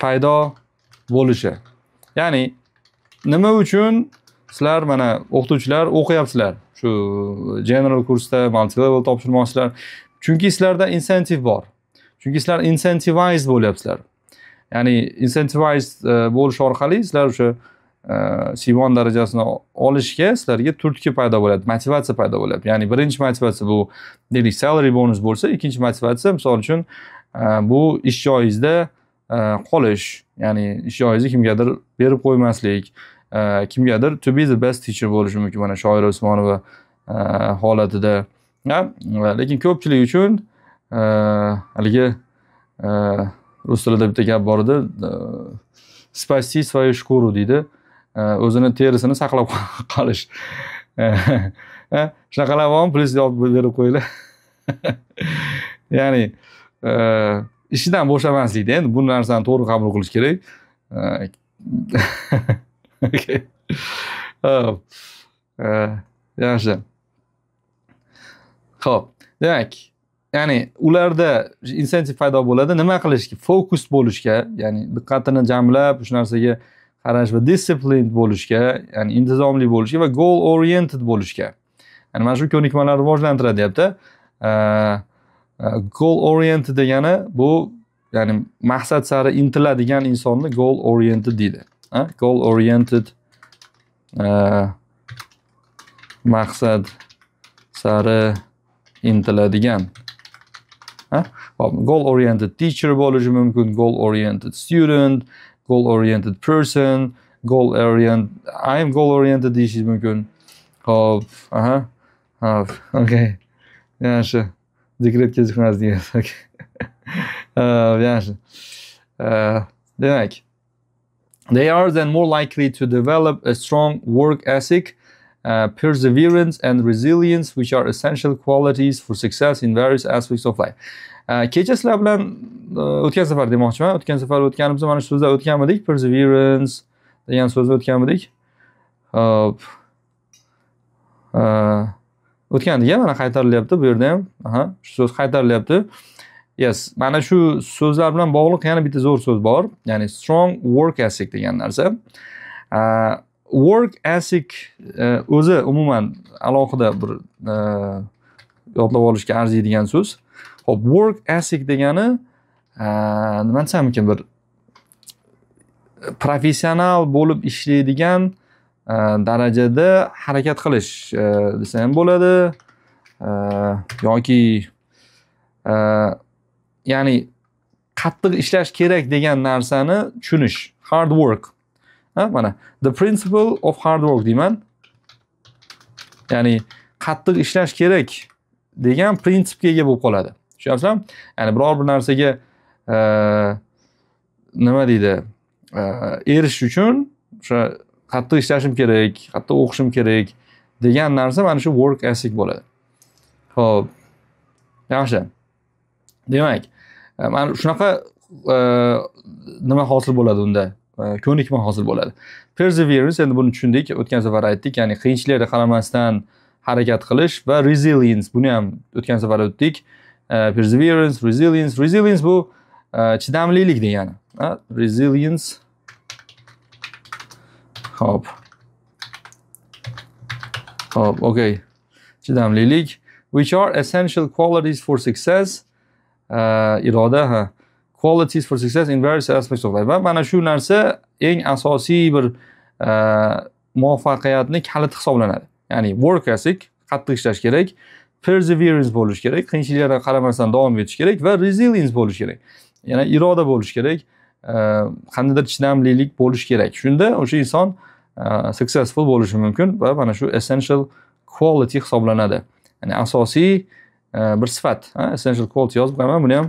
paydo bo'lishi. Ya'ni nima uchun sizlar mana o'qituvchilar o'qiyapsizlar? Shu general kursda multi level topshirmoqchisizlar chunki sizlarda insentiv bor. Chunki sizlar incentivized bo'lyapsizlar. Ya'ni incentivized e, bo'lish orqali sizlar o'sha e, c1 darajasini olishga sizlarga turtki paydo bo'ladi motivatsiya paydo bo'ladi ya'ni birinchi motivatsiya bu deylik salary bonus bo'lsa ikkinchi motivatsiya misol uchun e, bu ish joyingizda qolish ya'ni ish kimgadir berib qo'ymaslik e, kimgadir to be the best teacher bo'lishi mumkin mana shoira usmonova e, holatida. Lekin ko'pchilik uchun e, haligi rus tilida bitta gap bor edi spasti свою шкуру deydi. O'zini terisini saqlab qolish. Shunaqalar bormi? Plyus yopib berib qo'yinglar. Ya'ni ishidan bo'shamaslikda endi bu narsani to'g'ri qabul qilish kerak. Yaxshi. Ho'p. Demak ya'ni ularda insentiv paydo bo'ladi. Nima qilishga fokus bo'lishga ya'ni diqqatini jamlab shu narsaga qarash va disciplined bo'lishga ya'ni intizomli bo'lishga va goal oriented bo'lishga. Ya'ni mana shu ko'nikmalarni rivojlantiradi deyapti Э, goal oriented degani bu ya'ni maqsad sari intiladigan insonni goal oriented deydi. Goal oriented e, maqsad sari intiladigan. Goal oriented teacher bo'lishi mumkin goal oriented student goal oriented person goal orient I am goal oriented deyishingiz mumkin. Hop aha hop okay yaxshi. Dekretga chiqmas degan yaxshi demak they are then more likely to develop a strong work ethic uh, perseverance and resilience which are essential qualities for success in various aspects of life. Uh, kecha sizlar bilan o'tgan safar demoqchiman. O'tgan safar o'tganimizda mana shu so'zlar o'tganmidik. Perseverance degan so'zni o'tganmidik. Hop o'tgandik mana qaytarilyapti bu yerda ham. Aha shu so'z qaytarilyapti. Yes mana shu so'zlar bilan bog'liq yana bitta zo'r so'z bor. Ya'ni strong work ethic degan narsa. Work ethic e, o'zi umuman alohida bir e, yodlab olishga arziydigan so'z. Ho'p work ethic degani e, nima desam ekan bir professional bo'lib ishlaydigan Э, darajada harakat qilish e, desa ham bo'ladi. E, yoki e, ya'ni qattiq ishlash kerak degan narsani tushunish. Hard work. Mana the principle of hard work deyman. Ya'ni qattiq ishlash kerak degan prinsipga ega bo'lib qoladi. Tushunyapsizlarmi ya'ni biror bir narsaga nima deydi? Erishish uchun o'sha qattiq ishlashim kerak qattiq o'qishim kerak degan narsa mana shu work ethic bo'ladi. Ho'p. Yaxshi. Demak e, mana shunaqa e, nima hosil bo'ladi unda? E, ko'nikma hosil bo'ladi. Perseverance endi buni tushundik o'tgan safar aytdik ya'ni qiyinchiliklarga qaramasdan harakat qilish va resilience buni ham o'tgan safar o'tdik. Perseverance resilience resilience bu chidamlilik degani. Resilience hop. Hop okay. Chidamlilik which are essential qualities for success? Uh, iroda ha. Qualities for success in various aspects of life. Va mana shu narsa eng asosiy bir uh, muvaffaqiyatni kaliti hisoblanadi. Ya'ni work ethic qattiq ishlash kerak. Perseverance bo'lishi kerak qiyinchiliklarga qaramasdan davom etish kerak va resilience bo'lishi kerak. Ya'ni iroda bo'lishi kerak. Qandaydir chidamlilik bo'lishi kerak. Shunda o'sha inson successful bo'lishi mumkin va mana shu essential quality hisoblanadi. Ya'ni asosiy bir sifat essential quality yozib qo'yaman. Buni ham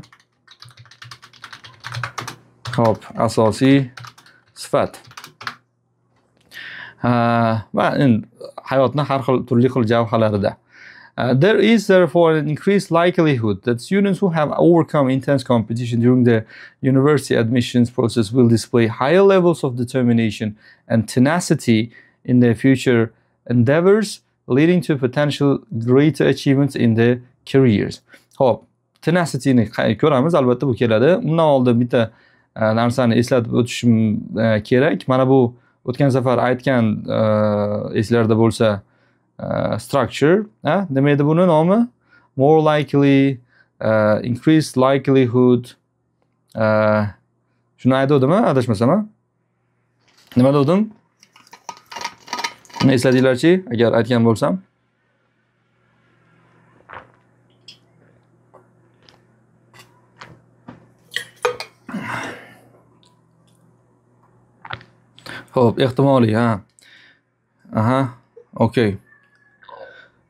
hop asosiy sifat. Va endi hayotni har xil turli xil javhalarida. Uh, there is therefore an increased likelihood that students who have overcome intense competition during the university admissions process will display higher levels of determination and tenacity in their future endeavors, leading to potential greater achievements in their careers. Ho'p tenacityni ko'ramiz. Albatta bu keladi. Undan oldin bitta e, narsani eslatib o'tishim e, kerak. Mana bu o'tgan safar aytgan uh, eslarda bo'lsa Uh, structure nima edi buni nomi? More likely uh, increased likelihood uh, shuni aytuvdimi adashmasam nima degandim esladinglarchi agar aytgan bo'lsam? Xo'p, ehtimoliy, ha. Aha, okey.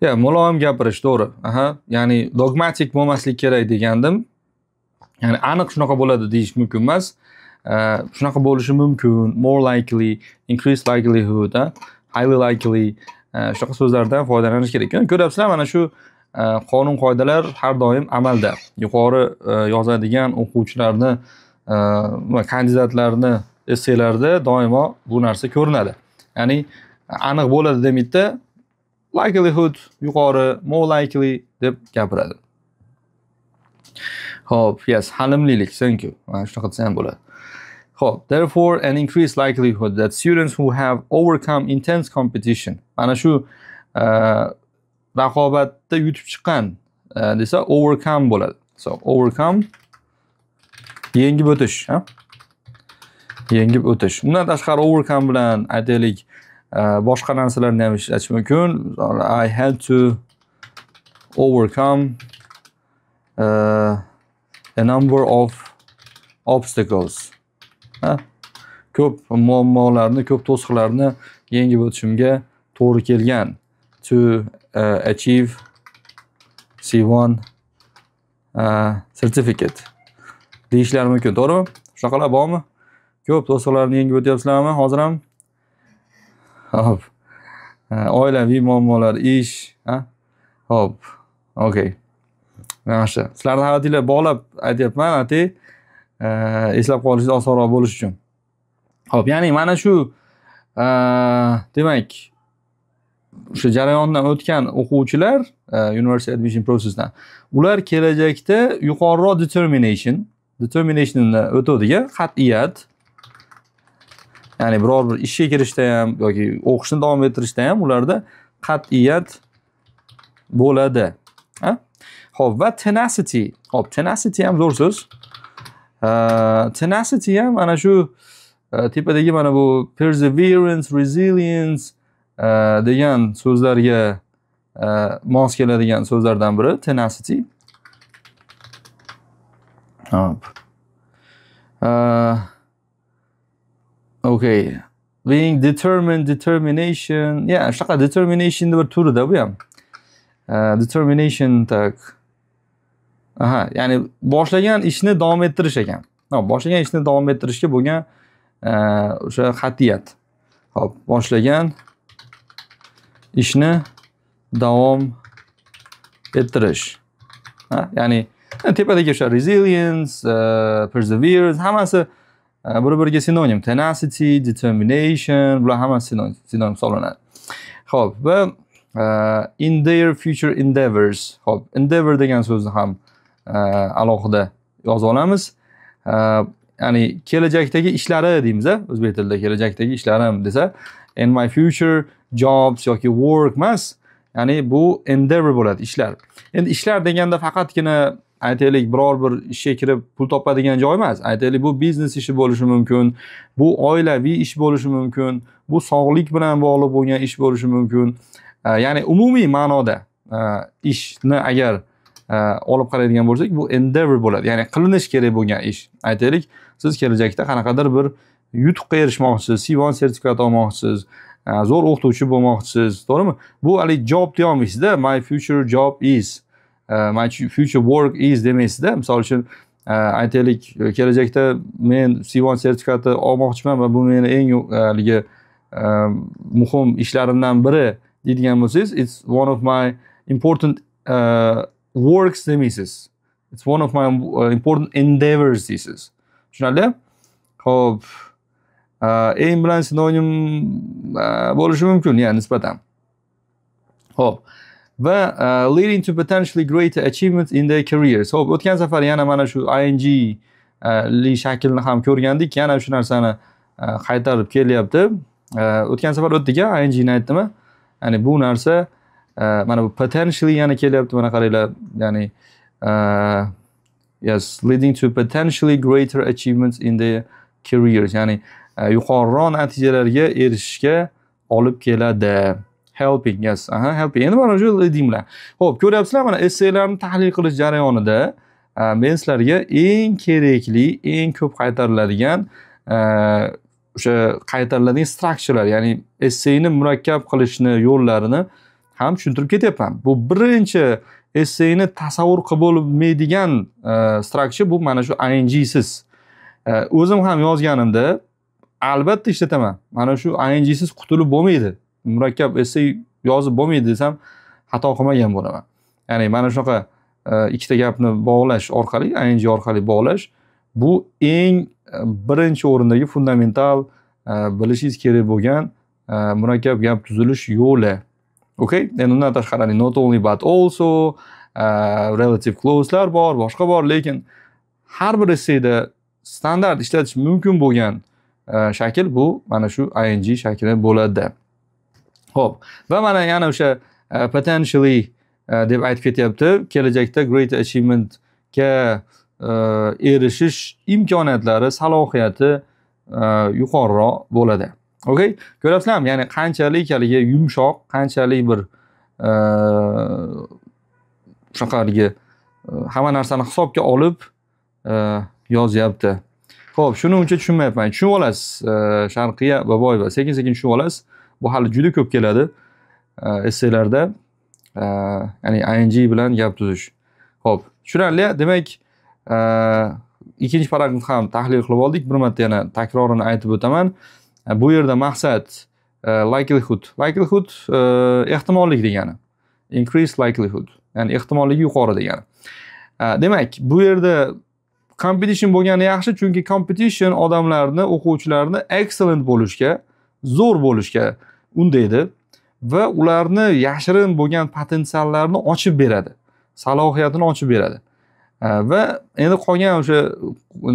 Ya, muloyim gapirish, to'g'ri. Aha, ya'ni dogmatik bo'lmaslik kerak degandim. Ya'ni aniq shunaqa bo'ladi deyish mumkin emas. Shunaqa bo'lishi mumkin. More likely, increased likelihood, highly likely shunaqa so'zlardan foydalanish kerak. Ko'ryapsizlar, mana shu qonun qoidalar har doim amalda. Yuqori e, yozadigan o'quvchilarni e, va kandidatlarni esselarda doimo bu narsa ko'rinadi. Ya'ni aniq bo'ladi demaydida, likelihood yuqori, more likely deb gapiradi. Xo'p, yes, halimlilik, thank you. Mana shunaqa desa ham bo'ladi. Xo'p, therefore an increased likelihood that students who have overcome intense competition. Mana shu e, raqobatda yutib chiqqan e, desa overcome bo'ladi. So, overcome yengib o'tish, ha? Yengib o'tish. Undan tashqari overcome bilan aytaylik, boshqa narsalarni ham ishlatish mumkin. I had to overcome uh, a number of obstacles. Ha? Ko'p muammolarni, ko'p to'siqlarni yengib o'tishimga to'g'ri kelgan. To uh, achieve C1 uh, e, certificate deyishlari mumkin, to'g'rimi? Shunaqalar bormi? Ko'p to'siqlarni yengib o'tyapsizlarmi hozir ham? Hop. Oilaviy muammolar, ish, ha? Hop. Okay. Yaxshi. Sizlarni hayotinglar bog'lab aytyapman, atay eslab qolishingiz osonroq bo'lishi uchun. Hop, ya'ni mana shu demak o'sha jarayondan o'tgan o'quvchilar university admission processdan ular kelajakda yuqoriroq determination determinationdan o'tadiga qat'iyat ya'ni biror bir ishga kirishda ham yoki o'qishni davom ettirishda ham ularda qat'iyat bo'ladi. Ho'p va tenacity. Ho'p tenacity ham zo'r so'z. Tenacity ham mana shu e, tepadagi mana bu perseverance resilience e, degan so'zlarga e, mos keladigan so'zlardan biri tenacity. Hop. Okay. Being determined, determination. Yeah, shunaqa determination'ni bir turida bu ham. Uh, determination tak. Aha, ya'ni boshlagan ishni davom ettirish ekan. Boshlagan ishni davom ettirishga bo'lgan uh, o'sha qat'iyat. Hop, boshlagan ishni davom ettirish. Ha, ya'ni tepadagi o'sha resilience, uh, perseverance hammasi bir biriga sinonim tenacity determination bular hammasi sinonim sinonim hisoblanadi ho'p va in their future endeavors. Ho'p endeavor degan so'zni ham alohida yozib olamiz ya'ni kelajakdagi ishlari deymiz o'zbek tilida kelajakdagi ishlarim desa in my future jobs yoki work emas ya'ni bu endeavor bo'ladi ishlar endi ishlar deganda faqatgina aytaylik biror bir ishga kirib pul topadigan joy emas. Aytaylik bu biznes ishi bo'lishi mumkin bu oilaviy ish bo'lishi mumkin bu sog'lik bilan bog'liq bo'lgan ish bo'lishi mumkin. Ya'ni umumiy ma'noda ishni agar olib qaraydigan bo'lsak bu endeavor bo'ladi. Ya'ni qilinish kerak bo'lgan ish. Aytaylik siz kelajakda qanaqadir bir yutuqqa erishmoqchisiz c1 sertifikat olmoqchisiz zo'r o'qituvchi bo'lmoqchisiz to'g'rimi? Bu haligi job deyolmaysizda my future job is. Э, my future work is demaysizda misol uchun e, aytaylik kelajakda men C1 sertifikati olmoqchiman va bu meni eng e, haligi e, muhim ishlarimdan biri deydigan bo'lsangiz it's one of my important uh, works demaysiz. It's one of my important endeavors deysiz. Tushunarli? Ho'p eng bilan sinonim bo'lishi mumkin yani nisbatan. Ho'p va uh, leading to potentially greater achievements in their career. So o'tgan safar yana mana shu ing uh, li shaklni ham ko'rgandik. Yana shu narsani uh, qaytarib kelyapti. Uh, o'tgan safar o'tdik ing ni aytdimi? Ya'ni bu narsa uh, mana bu potentially yana kelyapti. Mana qaranglar, ya'ni uh, yes, leading to potentially greater achievements in their careers. Ya'ni yuqoriroq natijalarga erishishga olib keladi. Helping yes. Aha helping. Endi mana shu leading ho'p ko'ryapsizlar mana esselarni tahlil qilish jarayonida e, men sizlarga eng kerakli eng ko'p qaytariladigan e, o'sha qaytariladigan structurelar ya'ni esseyni murakkab qilishni yo'llarini ham tushuntirib ketyapman. Bu birinchi esseyni tasavvur qilib bo'lmaydigan e, structure bu mana shu ingsiz o'zim ham yozganimda albatta ishlataman. Mana shu ingsiz qutulib bo'lmaydi. Murakkab essey yozib bo'lmaydi desam xato qilmagan bo'laman. Ya'ni mana shunaqa e, ikkita gapni bog'lash orqali ing orqali bog'lash bu eng e, birinchi o'rindagi fundamental e, bilishingiz kerak bo'lgan murakkab gap tuzilish yo'li. Okay endi undan tashqari not only but also relative clause'lar bor boshqa bor lekin har bir esseyda standart ishlatish mumkin bo'lgan shakl bu mana shu ing shakli bo'ladi. Ho'p va mana yana o'sha e, potentially e, deb aytib ketyapti. Kelajakda great achievementga e, erishish imkoniyatlari salohiyati yuqoriroq bo'ladi. Okey ko'ryapsizlarmi? Ya'ni qanchalik haligi yumshoq qanchalik bir shunaqa haligi hamma narsani hisobga olib yozyapti. Ho'p shuni uncha tushunmayapman. Tushunib olasiz sharqiya boboyeva. Sekin sekin tushunib olasiz. Bu hali juda ko'p keladi e, esselarda e, ya'ni ing bilan gap tuzish ho'p tushunarli. Demak e, ikkinchi paragrafni ham tahlil qilib oldik. Bir marta yana takrorini aytib o'taman. Bu yerda maqsad likelihood. Likelihood ehtimollik degani. Increase likelihood ya'ni ehtimolligi yuqori degani. Demak bu yerda competition bo'lgani yaxshi chunki competition odamlarni o'quvchilarni excellent bo'lishga zo'r bo'lishga undaydi va ularni yashirin bo'lgan potensiallarini ochib beradi salohiyatini ochib beradi. Va endi qolgan o'sha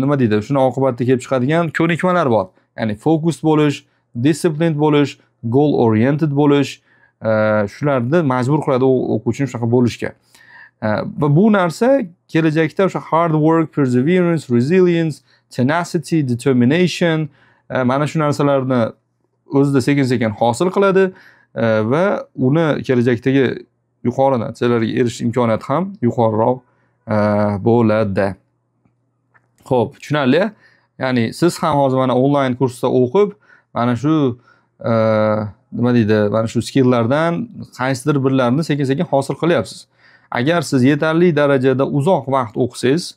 nima deydi shuni oqibatida kelib chiqadigan ko'nikmalar bor. Ya'ni fokus bo'lish disiplin bo'lish goal oriented bo'lish shularni majbur qiladi o'quvchini shunaqa bo'lishga. Va bu narsa kelajakda o'sha hard work perseverance resilience tenacity determination mana shu narsalarni o'zida sekin sekin hosil qiladi e, va uni kelajakdagi yuqori natijalarga erishish imkoniyati ham yuqoriroq e, bo'ladi. Ho'p tushunarli. Ya'ni siz ham hozir mana onlayn kursda o'qib mana shu e, nima deydi mana shu skilllardan qaysidir birlarini sekin sekin hosil qilyapsiz. Agar siz yetarli darajada uzoq vaqt o'qisangiz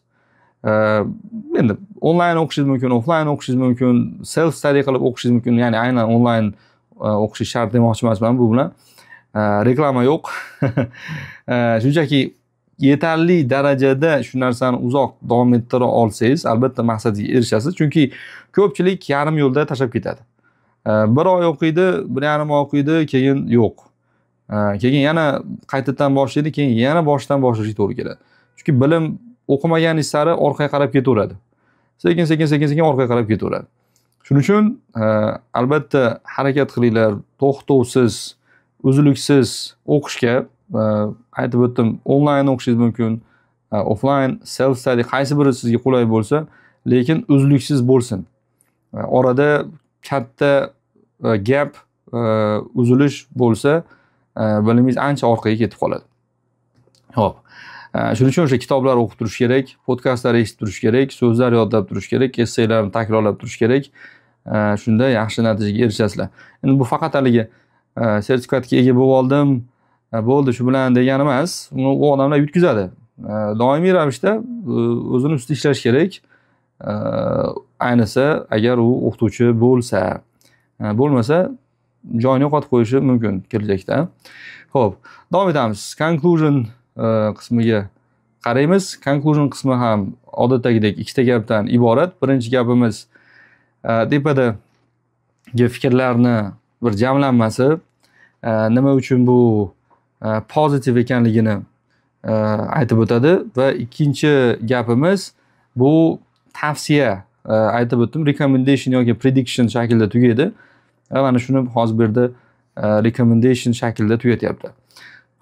endi onlayn o'qishingiz mumkin offlayn o'qishingiz mumkin self study qilib o'qishingiz mumkin ya'ni aynan onlayn e, o'qishingiz shart demoqchi emasman bu bilan. Reklama yo'q. Shunchaki yetarli darajada shu narsani uzoq davom ettira olsangiz albatta maqsadga erishasiz chunki ko'pchilik yarim yo'lda tashlab ketadi. Bir oy o'qiydi bir yarim oy o'qiydi keyin yo'q. Keyin yana qaytadan boshlaydi keyin yana boshdan boshlashga to'g'ri keladi. Chunki bilim o'qimaganingiz sari orqaga qarab ketaveradi. Sekin sekin sekin sekin orqaga qarab ketaveradi. Shuning uchun e, albatta harakat qilinglar to'xtovsiz uzluksiz o'qishga e, aytib o'tdim onlayn o'qishingiz mumkin e, offlayn self study qaysi biri sizga qulay bo'lsa lekin uzluksiz bo'lsin. Orada katta gap uzilish bo'lsa bilimingiz ancha orqaga ketib qoladi. Ho'p shuning uchun o'sha kitoblar o'qib turish kerak podkastlar eshitib turish kerak so'zlar yodlab turish kerak esseylarni takrorlab turish kerak. Shunda yaxshi natijaga erishasizlar. Endi bu faqat haligi e, sertifikatga ega bo'lib oldim e, bo'ldi shu bilan degani emas u odamlar yutkazadi. E, doimiy ravishda o'zini ustida ishlash kerak. Ayniqsa agar u o'qituvchi bo'lsa. Bo'lmasa joyini yo'qotib qo'yishi mumkin kelajakda. Ho'p davom etamiz. Conclusion. Э, qismiga qaraymiz. Conclusion qismi ham odatdagidek ikkita gapdan iborat. Birinchi gapimiz e, tepadagi fikrlarni bir jamlanmasi e, nima uchun bu e, pozitiv ekanligini aytib o'tadi. Va ikkinchi gapimiz bu tavsiya aytib o'tdim recommendation yoki prediction shaklida tugaydi. Va mana shuni hozir bu yerda recommendation shaklida tugatyapti.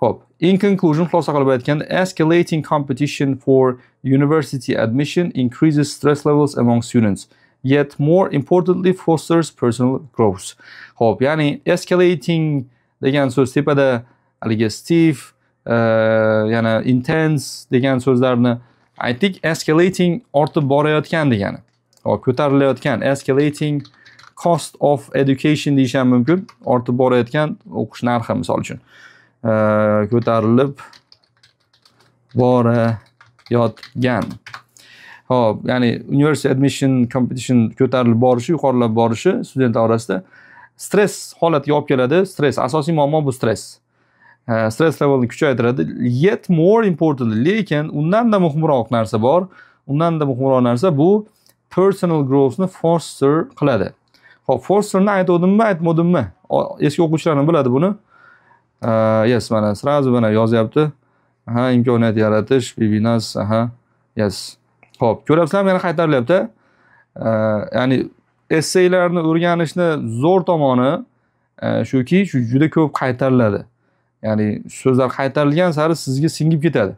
Ho'p. In conclusion xulosa qilib aytganda escalating competition for university admission increases stress levels among students yet more importantly fosters personal growth. Ho'p ya'ni escalating degan so'z tepada haligi stiv Uh, yana intense degan so'zlarni aytdik. Escalating ortib borayotgan degani. Hop ko'tarilayotgan escalating cost of education deyish ham mumkin. Ortib borayotgan o'qish narxi misol uchun. Э, ko'tarilib borayotgan ho'p ya'ni university admission competition ko'tarilib borishi yuqorilab borishi studentlar orasida stress holatiga olib keladi. Stress asosiy muammo bu stress. Stress levelni kuchaytiradi. Yet more important lekin undanda muhimroq narsa bor. Undanda muhimroq narsa bu personal growthni foster qiladi. Ho'p fosterni aytuvdimmi aytmadimmi eski o'quvchilarim biladi buni. Yes mana сразу mana yozyapti. Aha imkoniyat yaratish bebinas aha yes. Ho'p ko'ryapsizlarmi yana qaytarilyapti. Ya'ni esseylarni o'rganishni zo'r tomoni e, shuki shu juda ko'p qaytariladi. Ya'ni so'zlar qaytarilgan sari sizga singib ketadi.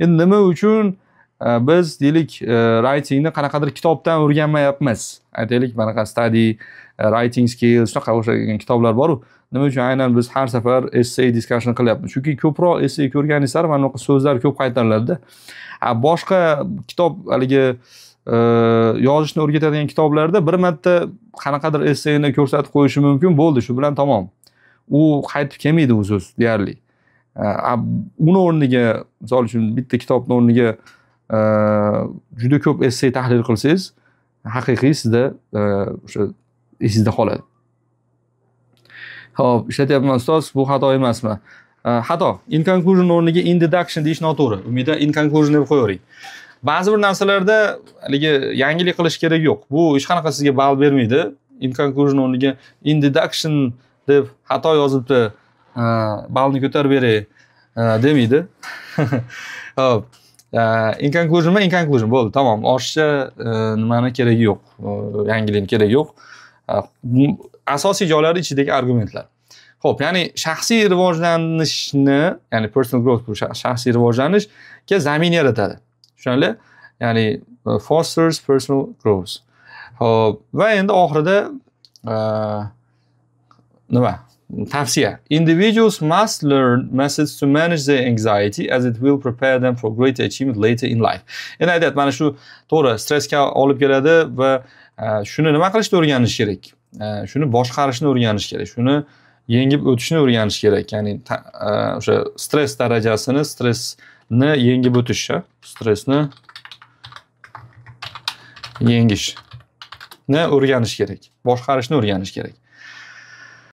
Endi nima uchun e, biz deylik e, writingni qanaqadir kitobdan o'rganmayapmiz? Aytaylik manaqa study writing skills shunaqa o'xshagan kitoblar boru. Nima uchun aynan biz har safar essay discussion qilyapmiz? Chunki ko'proq essay ko'rganingiz sari mana bunaqa so'zlar ko'p qaytariladida. Boshqa kitob haligi e, yozishni o'rgatadigan kitoblarda bir marta qanaqadir essayni ko'rsatib qo'yishi mumkin bo'ldi. Shu bilan tamom. U qaytib kelmaydi u so'z deyarli. Uni o'rniga misol uchun bitta kitobni o'rniga e, juda ko'p essay tahlil qilsangiz haqiqiy sizda e, o'sha esingizda qoladi. Ho'p ishlatyapman ustoz bu xato emasmi? Э, xato in conclusion o'rniga in deduction deyish noto'g'ri. Umida in conclusion deb qo'yavering. Ba'zi bir narsalarda haligi yangilik qilish kerak yo'q. Bu hech qanaqa sizga ball bermaydi. In conclusion o'rniga in deduction deb xato yozibdi э, ballni ko'tarib beray э, demaydi. Ho'p in conclusionmi in conclusion bo'ldi tamom. Ortiqcha nimani keragi yo'q yangilikni keragi yo'q. Asosiy joylari ichidagi argumentlar. Ho'p ya'ni shaxsiy rivojlanishni ya'ni personal growth bu shaxsiy rivojlanishga zamin yaratadi. Tushunarli? Ya'ni uh, fosters personal growth. Ho'p va endi oxirida uh, nima? Tavsiya. Individuals must learn methods to manage their anxiety as it will prepare them for greater achievement later in life. Endi aytyapti mana shu to'g'ri stressga olib keladi va uh, shuni nima qilishni o'rganish kerak? Shuni boshqarishni o'rganish kerak shuni yengib o'tishni o'rganish kerak. Ya'ni e, o'sha stress darajasini stressni yengib o'tish stressni yengishni o'rganish kerak. Boshqarishni o'rganish kerak.